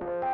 아